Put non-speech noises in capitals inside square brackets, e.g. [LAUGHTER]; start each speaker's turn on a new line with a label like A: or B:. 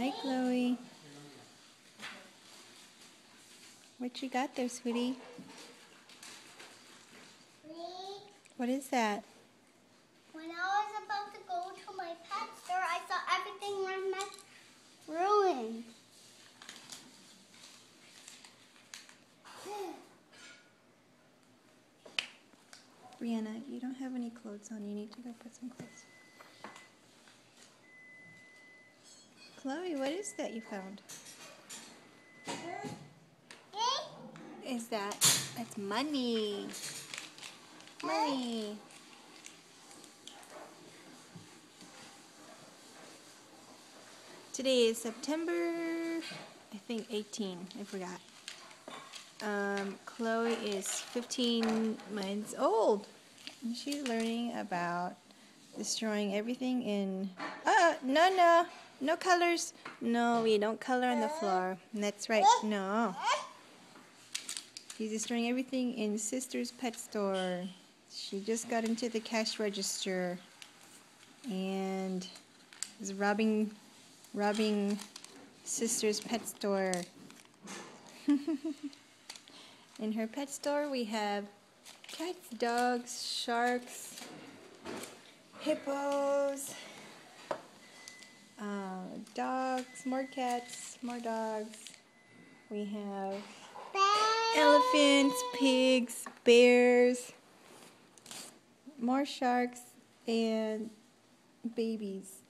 A: Hi, Chloe. What you got there, sweetie? What is that?
B: When I was about to go to my pet store, I saw everything around my ruined.
A: Breanna, you don't have any clothes on. You need to go put some clothes. Chloe, what is that you found? Is that? It's money. Money. Today is September, I think 18. I forgot. Um, Chloe is 15 months old. And she's learning about destroying everything in. Uh, no, no. No colors. No, we don't color on the floor. That's right. No. She's destroying everything in Sister's Pet Store. She just got into the cash register and is robbing, robbing Sister's Pet Store. [LAUGHS] in her pet store, we have cats, dogs, sharks, hippos, uh, more cats, more dogs. We have elephants, pigs, bears, more sharks, and babies.